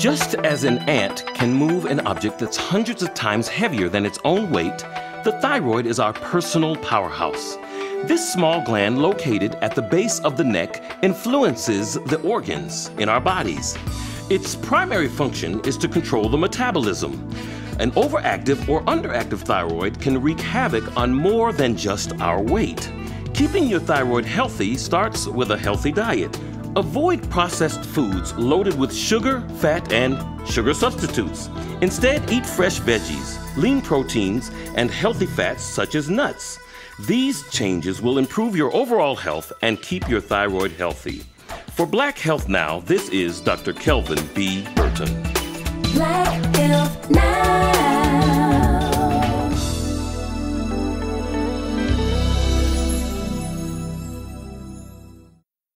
Just as an ant can move an object that's hundreds of times heavier than its own weight, the thyroid is our personal powerhouse. This small gland located at the base of the neck influences the organs in our bodies. Its primary function is to control the metabolism. An overactive or underactive thyroid can wreak havoc on more than just our weight. Keeping your thyroid healthy starts with a healthy diet. Avoid processed foods loaded with sugar, fat, and sugar substitutes. Instead, eat fresh veggies, lean proteins, and healthy fats such as nuts. These changes will improve your overall health and keep your thyroid healthy. For Black Health Now, this is Dr. Kelvin B. Burton. Black.